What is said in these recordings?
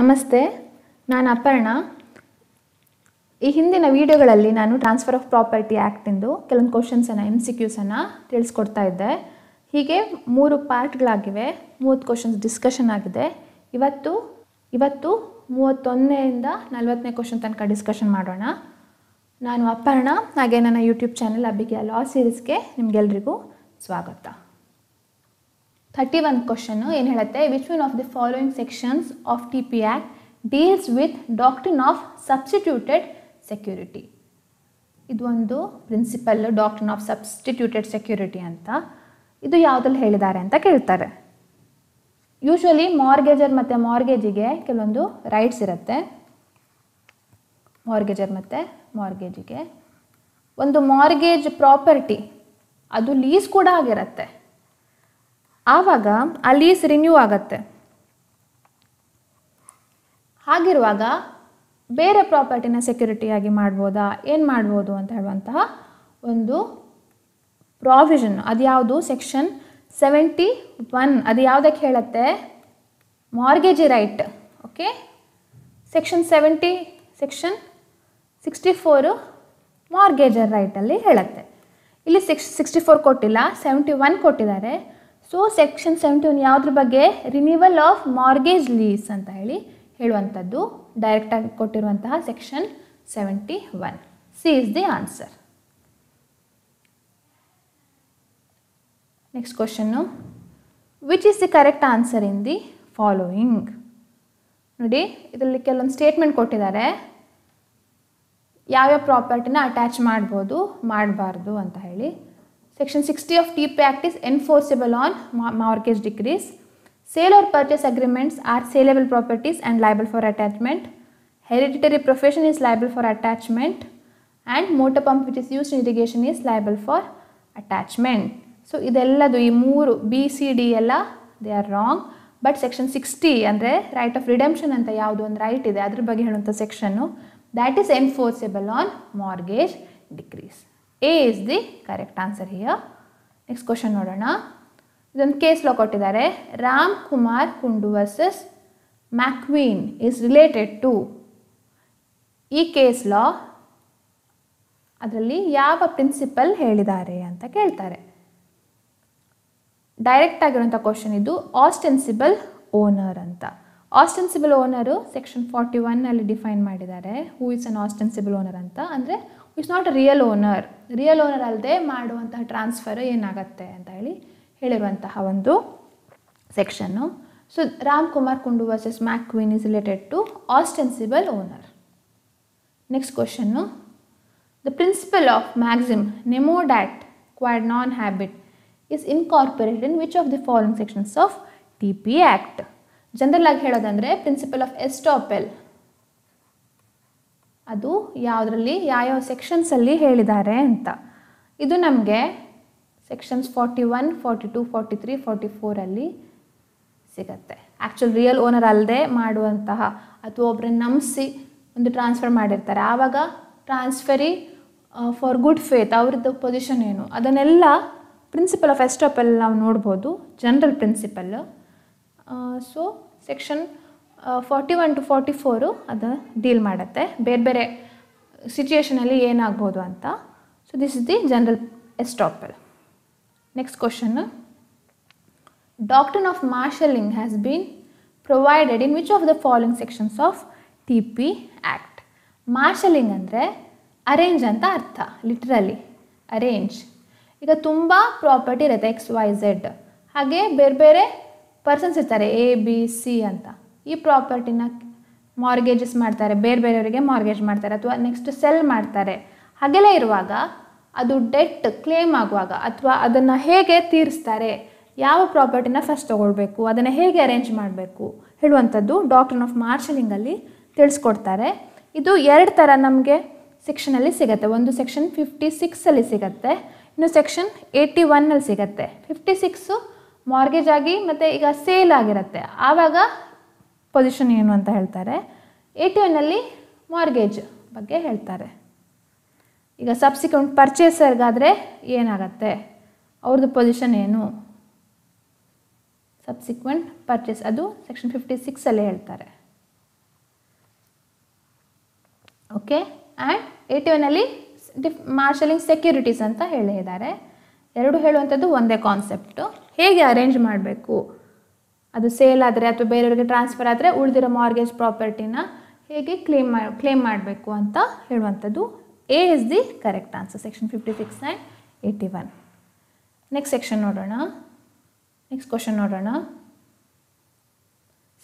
ನಮಸ್ತೆ, ನಾನು ಅಪರ್ಣ. ಈ ಹಿಂದಿನ ವಿಡಿಯೋಗಳಲ್ಲಿ ನಾನು ಟ್ರಾನ್ಸ್ಫರ್ ಆಫ್ ಪ್ರಾಪರ್ಟಿ ಆ್ಯಕ್ಟಿಂದು ಕೆಲವೊಂದು ಕ್ವಶನ್ಸನ್ನು ಎಂ ಸಿ ಕ್ಯೂಸನ್ನು ತಿಳಿಸ್ಕೊಡ್ತಾ ಇದ್ದೆ. ಹೀಗೆ ಮೂರು ಪಾರ್ಟ್ಗಳಾಗಿವೆ ಮೂವತ್ತು ಕ್ವಶನ್ಸ್ ಡಿಸ್ಕಷನ್ ಆಗಿದೆ. ಇವತ್ತು ಇವತ್ತು ಮೂವತ್ತೊಂದನೆಯಿಂದ ನಲವತ್ತನೇ ಕ್ವಶನ್ ತನಕ ಡಿಸ್ಕಷನ್ ಮಾಡೋಣ. ನಾನು ಅಪರ್ಣ, ಹಾಗೆ ನನ್ನ ಯೂಟ್ಯೂಬ್ ಚಾನಲ್ ಅಬ್ಬಿಗೆ ಲಾ ಸೀರೀಸ್ಗೆ ನಿಮಗೆಲ್ರಿಗೂ ಸ್ವಾಗತ. ಥರ್ಟಿ ಒನ್ ಕ್ವಶನ್ನು ಏನು ಹೇಳುತ್ತೆ? Which one of the following sections of T P act deals with doctrine of substituted security ಇದು ಒಂದು principle doctrine of substituted security ಅಂತ. ಇದು ಯಾವುದ್ರಲ್ಲಿ ಹೇಳಿದ್ದಾರೆ ಅಂತ ಕೇಳ್ತಾರೆ. ಯೂಶ್ವಲಿ ಮಾರ್ಗೇಜರ್ ಮತ್ತು ಮಾರ್ಗೇಜಿಗೆ ಕೆಲವೊಂದು ರೈಟ್ಸ್ ಇರುತ್ತೆ. ಮಾರ್ಗೇಜರ್ ಮತ್ತು ಮಾರ್ಗೇಜಿಗೆ ಒಂದು ಮಾರ್ಗೇಜ್ ಪ್ರಾಪರ್ಟಿ ಅದು ಲೀಸ್ ಕೂಡ ಆಗಿರುತ್ತೆ. ಆವಾಗ ಆ ಲೀಸ್ ರಿನ್ಯೂ ಆಗತ್ತೆ. ಹಾಗಿರುವಾಗ ಬೇರೆ ಪ್ರಾಪರ್ಟಿನ ಸೆಕ್ಯುರಿಟಿಯಾಗಿ ಮಾಡ್ಬೋದಾ? ಏನು ಮಾಡ್ಬೋದು ಅಂತ ಹೇಳುವಂತಹ ಒಂದು ಪ್ರಾವಿಷನ್ ಅದು ಯಾವುದು? ಸೆಕ್ಷನ್ ಸೆವೆಂಟಿ ಒನ್ ಅದು ಯಾವುದಕ್ಕೆ ಹೇಳುತ್ತೆ? Mortgagee right okay section seventy section sixty four mortgagor ರೈಟಲ್ಲಿ ಹೇಳುತ್ತೆ. ಇಲ್ಲಿ ಸಿಕ್ಸ್ ಸಿಕ್ಸ್ಟಿ ಫೋರ್ ಕೊಟ್ಟಿಲ್ಲ ಸೆವೆಂಟಿ ಒನ್ ಕೊಟ್ಟಿದ್ದಾರೆ. ಸೊ ಸೆಕ್ಷನ್ ಸೆವೆಂಟಿ ಒನ್ ಯಾವುದ್ರ ಬಗ್ಗೆ? ರಿನ್ಯೂವಲ್ ಆಫ್ ಮಾರ್ಗೇಜ್ ಲೀಸ್ ಅಂತ ಹೇಳಿ ಹೇಳುವಂಥದ್ದು. ಡೈರೆಕ್ಟಾಗಿ ಕೊಟ್ಟಿರುವಂತಹ section seventy one C is the answer next question which is the correct answer in the following ನೋಡಿ, ಇದರಲ್ಲಿ ಕೆಲವೊಂದು ಸ್ಟೇಟ್ಮೆಂಟ್ ಕೊಟ್ಟಿದ್ದಾರೆ. ಯಾವ್ಯಾವ ಪ್ರಾಪರ್ಟಿನ ಅಟ್ಯಾಚ್ ಮಾಡ್ಬೋದು, ಮಾಡಬಾರ್ದು ಅಂತ ಹೇಳಿ. Sixty of T P act is enforceable on mortgage decrees sale or purchase agreements are saleable properties and liable for attachment hereditary profession is liable for attachment and motor pump which is use in irrigation is liable for attachment so ಇದೆಲ್ಲದು ಈ ಮೂರು B C D ಎಲ್ಲ they are wrong but section sixty ಅಂದರೆ right of redemption ಅಂತ ಯಾವುದು ಒಂದು right ಇದೆ, ಅದ್ರ ಬಗ್ಗೆ ಹೇಳುವಂಥ section that is enforceable on mortgage decrees A is the correct answer here next question ನೋಡೋಣ. ಇದೊಂದು ಕೇಸ್ ಲಾ ಕೊಟ್ಟಿದ್ದಾರೆ. Ram Kumar Kundu versus McQueen is related to ಈ ಕೇಸ್ ಲಾ ಅದರಲ್ಲಿ ಯಾವ ಪ್ರಿನ್ಸಿಪಲ್ ಹೇಳಿದ್ದಾರೆ ಅಂತ ಕೇಳ್ತಾರೆ. ಡೈರೆಕ್ಟ್ ಆಗಿರುವಂಥ ಕ್ವಶನ್ ಇದು ಆಸ್ಟೆನ್ಸಿಬಲ್ ಓನರ್ ಅಂತ. ಆಸ್ಟೆನ್ಸಿಬಲ್ ಓನರು ಸೆಕ್ಷನ್ ಫಾರ್ಟಿ ಒನ್ನಲ್ಲಿ ಡಿಫೈನ್ ಮಾಡಿದ್ದಾರೆ. Who is an ostensible owner ಅಂತ? ಅಂದರೆ it's not real owner real owner ಅಲ್ಲದೆ ಮಾಡುವಂತಹ ಟ್ರಾನ್ಸ್ಫರ್ ಏನಾಗತ್ತೆ ಅಂತ ಹೇಳಿ ಹೇಳಿರುವಂತಹ ಒಂದು section so Ram Kumar Kundu versus McQueen is related to ostensible owner next question the principle of maxim nemo dat quod non habet is incorporated in which of the following sections of T P act general ಆಗಿ ಹೇಳೋದಂದರೆ principle of ಎಸ್ಟಾಪೆಲ್ ಅದು ಯಾವುದರಲ್ಲಿ, ಯಾವ್ಯಾವ ಸೆಕ್ಷನ್ಸಲ್ಲಿ ಹೇಳಿದ್ದಾರೆ ಅಂತ. ಇದು ನಮಗೆ sections forty one forty two forty three forty ಫೋರಲ್ಲಿ ಸಿಗತ್ತೆ. ಆ್ಯಕ್ಚುಲ್ ರಿಯಲ್ ಓನರ್ ಅಲ್ಲದೆ ಮಾಡುವಂತಹ ಅಥವಾ ಒಬ್ಬರನ್ನ ನಂಬಿಸಿ ಒಂದು ಟ್ರಾನ್ಸ್ಫರ್ ಮಾಡಿರ್ತಾರೆ. ಆವಾಗ ಟ್ರಾನ್ಸ್ಫರಿ ಫಾರ್ ಗುಡ್ ಫೇತ್ ಅವ್ರದ್ದು ಪೊಸಿಷನ್ ಏನು? ಅದನ್ನೆಲ್ಲ ಪ್ರಿನ್ಸಿಪಲ್ ಆಫ್ ಎಸ್ಟಾಪಲ್ ನಾವು ನೋಡ್ಬೋದು general principle so section forty one two forty four ಅದು ಡೀಲ್ ಮಾಡುತ್ತೆ. ಬೇರೆ ಬೇರೆ ಸಿಚುಯೇಷನಲ್ಲಿ ಏನಾಗ್ಬೋದು ಅಂತ. So this is the general estoppel next question doctrine of marshalling has been provided in which of the following sections of T P act marshalling ಅಂದರೆ arrange ಅಂತ ಅರ್ಥ ಲಿಟ್ರಲಿ ಅರೇಂಜ್ ಈಗ ತುಂಬ ಪ್ರಾಪರ್ಟಿ ಇರುತ್ತೆ ಎಕ್ಸ್ ವೈ ಝೆಡ್ ಹಾಗೆ ಬೇರೆ ಬೇರೆ persons ಇರ್ತಾರೆ ಎ ಬಿ ಸಿ ಅಂತ. ಈ ಪ್ರಾಪರ್ಟಿನ ಮಾರ್ಗೇಜಸ್ ಮಾಡ್ತಾರೆ, ಬೇರೆ ಬೇರೆಯವರಿಗೆ ಮಾರ್ಗೇಜ್ ಮಾಡ್ತಾರೆ ಅಥವಾ ನೆಕ್ಸ್ಟ್ ಸೆಲ್ ಮಾಡ್ತಾರೆ. ಹಾಗೆಲ್ಲ ಇರುವಾಗ ಅದು ಡೆಟ್ ಕ್ಲೇಮ್ ಆಗುವಾಗ ಅಥವಾ ಅದನ್ನು ಹೇಗೆ ತೀರಿಸ್ತಾರೆ, ಯಾವ ಪ್ರಾಪರ್ಟಿನ ಫಸ್ಟ್ ತೊಗೊಳ್ಬೇಕು, ಅದನ್ನು ಹೇಗೆ ಅರೇಂಜ್ ಮಾಡಬೇಕು ಹೇಳುವಂಥದ್ದು ಡಾಕ್ಟ್ರನ್ ಆಫ್ ಮಾರ್ಷಲಿಂಗಲ್ಲಿ ತಿಳಿಸ್ಕೊಡ್ತಾರೆ. ಇದು ಎರಡು ಥರ ನಮಗೆ ಸೆಕ್ಷನಲ್ಲಿ ಸಿಗುತ್ತೆ. ಒಂದು ಸೆಕ್ಷನ್ ಫಿಫ್ಟಿ ಸಿಕ್ಸಲ್ಲಿ ಸಿಗುತ್ತೆ, ಇನ್ನು ಸೆಕ್ಷನ್ ಏಯ್ಟಿ ಒನ್ನಲ್ಲಿ ಸಿಗುತ್ತೆ. ಫಿಫ್ಟಿ ಸಿಕ್ಸು ಮಾರ್ಗೇಜ್ ಆಗಿ ಮತ್ತು ಈಗ ಸೇಲ್ ಆಗಿರುತ್ತೆ. ಆವಾಗ ಪೊಸಿಷನ್ ಏನು ಅಂತ ಹೇಳ್ತಾರೆ. ಏಯ್ಟಿ ಒನ್ನಲ್ಲಿ ಮಾರ್ಗೇಜ್ ಬಗ್ಗೆ ಹೇಳ್ತಾರೆ. ಈಗ ಸಬ್ಸಿಕ್ವೆಂಟ್ ಪರ್ಚೇಸರ್ಗಾದರೆ ಏನಾಗತ್ತೆ? ಅವ್ರದ್ದು ಪೊಸಿಷನ್ ಏನು? ಸಬ್ಸಿಕ್ವೆಂಟ್ ಪರ್ಚೇಸ್ ಅದು ಸೆಕ್ಷನ್ ಫಿಫ್ಟಿ ಸಿಕ್ಸಲ್ಲಿ ಹೇಳ್ತಾರೆ. ಓಕೆ ಆ್ಯಂಡ್ ಏಯ್ಟಿ ಒನಲ್ಲಿ ಡಿಫ್ ಮಾರ್ಷಲಿಂಗ್ ಸೆಕ್ಯೂರಿಟೀಸ್ ಅಂತ ಹೇಳಿದ್ದಾರೆ ಎರಡು ಹೇಳುವಂಥದ್ದು ಒಂದೇ ಕಾನ್ಸೆಪ್ಟು ಹೇಗೆ ಅರೇಂಜ್ ಮಾಡಬೇಕು? ಅದು ಸೇಲ್ ಆದರೆ ಅಥವಾ ಬೇರೆಯವರಿಗೆ ಟ್ರಾನ್ಸ್ಫರ್ ಆದರೆ ಉಳಿದಿರೋ ಮಾರ್ಗೇಜ್ ಪ್ರಾಪರ್ಟಿನ ಹೇಗೆ ಕ್ಲೇಮ್ ಮಾ ಕ್ಲೇಮ್ ಮಾಡಬೇಕು ಅಂತ ಹೇಳುವಂಥದ್ದು A is the correct answer section fifty six and eighty one next section ನೋಡೋಣ. ನೆಕ್ಸ್ಟ್ ಕ್ವಶನ್ ನೋಡೋಣ.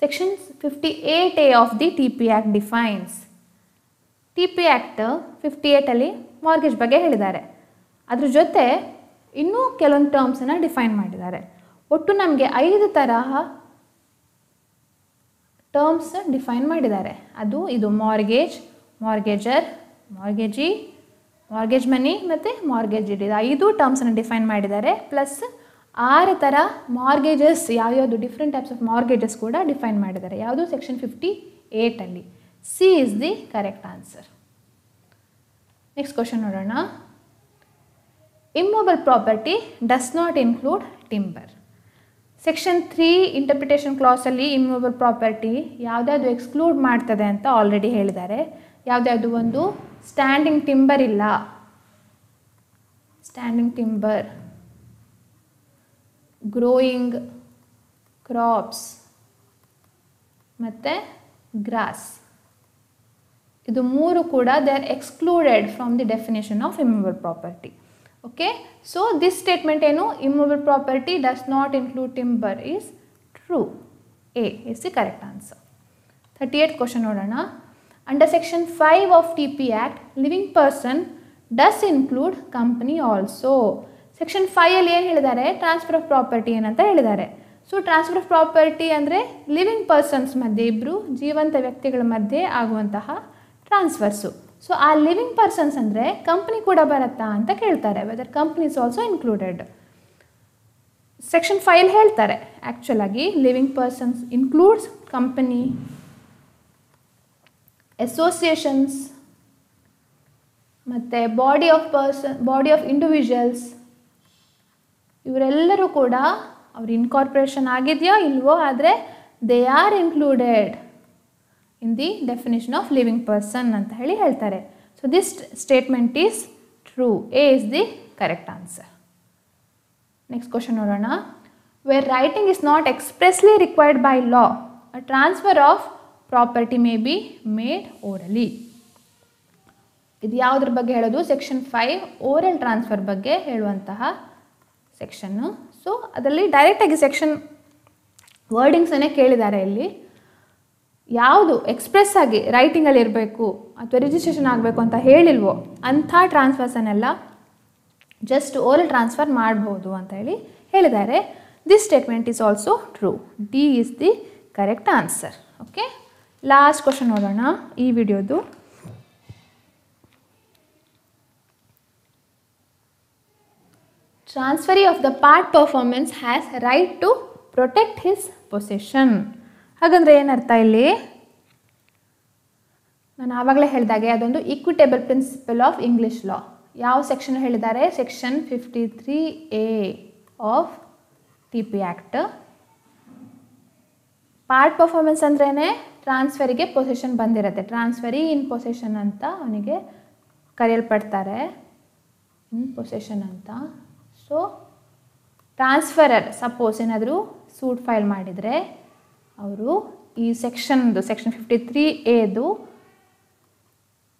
Section fifty eight A of the T P act defines T P act fifty ಏಯ್ಟಲ್ಲಿ mortgage ಬಗ್ಗೆ ಹೇಳಿದ್ದಾರೆ. ಅದ್ರ ಜೊತೆ ಇನ್ನೂ ಕೆಲವೊಂದು ಟರ್ಮ್ಸನ್ನು ಡಿಫೈನ್ ಮಾಡಿದ್ದಾರೆ. ಒಟ್ಟು ನಮಗೆ ಐದು ತರಹ ಟರ್ಮ್ಸ್ ಡಿಫೈನ್ ಮಾಡಿದ್ದಾರೆ. ಅದು ಇದು ಮಾರ್ಗೇಜ್ ಮಾರ್ಗೇಜರ್ ಮಾರ್ಗೇಜಿ ಮಾರ್ಗೇಜ್ ಮನಿ ಮತ್ತು ಮಾರ್ಗೇಜ್ ಇದು ಐದು ಟರ್ಮ್ಸನ್ನು ಡಿಫೈನ್ ಮಾಡಿದ್ದಾರೆ. ಪ್ಲಸ್ ಆರು ಥರ ಮಾರ್ಗೇಜಸ್ ಯಾವ್ಯಾವುದು ಡಿಫ್ರೆಂಟ್ ಟೈಪ್ಸ್ ಆಫ್ ಮಾರ್ಗೇಜಸ್ ಕೂಡ ಡಿಫೈನ್ ಮಾಡಿದ್ದಾರೆ. ಯಾವುದು? Section fifty ಏಯ್ಟಲ್ಲಿ C is the correct answer next question ನೋಡೋಣ. Immovable property does not include timber section three interpretation ಕ್ಲಾಸಲ್ಲಿ ಇಮ್ಯೂಬಲ್ ಪ್ರಾಪರ್ಟಿ ಯಾವುದ್ಯಾವುದು ಎಕ್ಸ್ಕ್ಲೂಡ್ ಮಾಡ್ತದೆ ಅಂತ ಆಲ್ರೆಡಿ ಹೇಳಿದ್ದಾರೆ. ಯಾವುದ್ಯಾವುದು ಒಂದು ಸ್ಟ್ಯಾಂಡಿಂಗ್ ಟಿಂಬರ್ ಇಲ್ಲ. ಸ್ಟ್ಯಾಂಡಿಂಗ್ ಟಿಂಬರ್ ಗ್ರೋಯಿಂಗ್ ಕ್ರಾಪ್ಸ್ ಮತ್ತು ಗ್ರಾಸ್ ಇದು ಮೂರು ಕೂಡ they are excluded from the definition of immovable property okay so this statement ಏನು? Immovable property does not include timber is true A is the correct answer thirty eight question ನೋಡೋಣ under section five of T P act living person does include company also section ಫೈಯಲ್ಲಿ ಏನು ಹೇಳಿದ್ದಾರೆ? Transfer of property ಏನಂತ ಹೇಳಿದ್ದಾರೆ. So transfer of property ಅಂದರೆ living persons ಮಧ್ಯೆ ಇಬ್ಬರು ಜೀವಂತ ವ್ಯಕ್ತಿಗಳ ಮಧ್ಯೆ ಆಗುವಂತಹ ಟ್ರಾನ್ಸ್ಫರ್ಸು ಸೊ ಆ ಲಿವಿಂಗ್ ಪರ್ಸನ್ಸ್ ಅಂದರೆ ಕಂಪ್ನಿ ಕೂಡ ಬರುತ್ತಾ ಅಂತ ಕೇಳ್ತಾರೆ whether company is also included section five ಹೇಳ್ತಾರೆ ಆ್ಯಕ್ಚುಲಾಗಿ living persons includes company associations ಮತ್ತು body of person body of individuals ಇವರೆಲ್ಲರೂ ಕೂಡ ಅವ್ರ ಇನ್ಕಾರ್ಪೊರೇಷನ್ ಆಗಿದೆಯೋ ಇಲ್ವೋ ಆದರೆ they are included in the definition of living person ಅಂತ ಹೇಳಿ ಹೇಳ್ತಾರೆ. So this statement is true A is the correct answer next question ನೋಡೋಣ. Where writing is not expressly required by law a transfer of property may be made orally ಇದು ಯಾವುದ್ರ ಬಗ್ಗೆ ಹೇಳೋದು? Section five oral transfer ಬಗ್ಗೆ ಹೇಳುವಂತಹ section so ಅದರಲ್ಲಿ ಡೈರೆಕ್ಟಾಗಿ section ವರ್ಡಿಂಗ್ಸನ್ನೇ ಕೇಳಿದ್ದಾರೆ ಇಲ್ಲಿ. ಯಾವುದು ಎಕ್ಸ್ಪ್ರೆಸ್ ಆಗಿ ರೈಟಿಂಗಲ್ಲಿ ಇರಬೇಕು ಅಥವಾ ರಿಜಿಸ್ಟ್ರೇಷನ್ ಆಗಬೇಕು ಅಂತ ಹೇಳಿಲ್ವೋ ಅಂಥ ಟ್ರಾನ್ಸ್ಫರ್ಸನ್ನೆಲ್ಲ ಜಸ್ಟ್ ಓರಲ್ ಟ್ರಾನ್ಸ್ಫರ್ ಮಾಡ್ಬೋದು ಅಂತ ಹೇಳಿ ಹೇಳಿದ್ದಾರೆ. This statement is also true D is the correct answer okay last question ನೋಡೋಣ ಈ ವಿಡಿಯೋದು. Transferee of the part performance has right to protect his possession ಹಾಗಂದ್ರೆ ಏನರ್ಥ ಇಲ್ಲಿ? ನಾನು ಆವಾಗಲೇ ಹೇಳಿದಾಗೆ ಅದೊಂದು equitable principle of English law ಯಾವ ಸೆಕ್ಷನ್ ಹೇಳಿದ್ದಾರೆ? Section fifty three A of T P act part performance ಅಂದ್ರೇ ಟ್ರಾನ್ಸ್ಫರಿಗೆ ಪೊಸೆಷನ್ ಬಂದಿರುತ್ತೆ. ಟ್ರಾನ್ಸ್ಫರಿ ಇನ್ ಪೊಸೆಷನ್ ಅಂತ ಅವನಿಗೆ ಕರೆಯಲ್ಪಡ್ತಾರೆ. ಇನ್ ಪೊಸೆಷನ್ ಅಂತ. ಸೊ ಟ್ರಾನ್ಸ್ಫರರ್ ಸಪೋಸ್ ಏನಾದರೂ ಸೂಟ್ ಫೈಲ್ ಮಾಡಿದರೆ ಅವರು ಈ ಸೆಕ್ಷನ್ದು ಸೆಕ್ಷನ್ ಫಿಫ್ಟಿ ತ್ರೀ ಎದು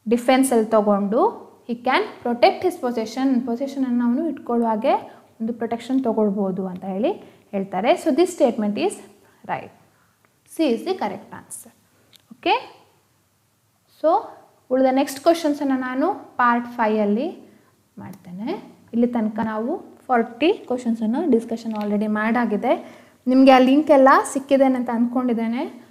ಡಿಫೆನ್ಸಲ್ಲಿ ತೊಗೊಂಡು he can protect his possession ಪೊಸೆಷನನ್ನು ಅವನು ಇಟ್ಕೊಳ್ಳುವ ಹಾಗೆ ಒಂದು ಪ್ರೊಟೆಕ್ಷನ್ ತೊಗೊಳ್ಬೋದು ಅಂತ ಹೇಳಿ ಹೇಳ್ತಾರೆ. So this statement is right C is the correct answer okay so ಉಳಿದ ನೆಕ್ಸ್ಟ್ ಕ್ವಶನ್ಸನ್ನು ನಾನು ಪಾರ್ಟ್ ಫೈಯಲ್ಲಿ ಮಾಡ್ತೇನೆ. ಇಲ್ಲಿ ತನಕ ನಾವು ಫಾರ್ಟಿ ಕ್ವಶನ್ಸನ್ನು ಡಿಸ್ಕಷನ್ ಆಲ್ರೆಡಿ ಮಾಡಾಗಿದೆ. ನಿಮಗೆ ಆ ಲಿಂಕ್ ಎಲ್ಲ ಸಿಕ್ಕಿದೆ ಅಂತ ಅಂದ್ಕೊಂಡಿದ್ದೇನೆ.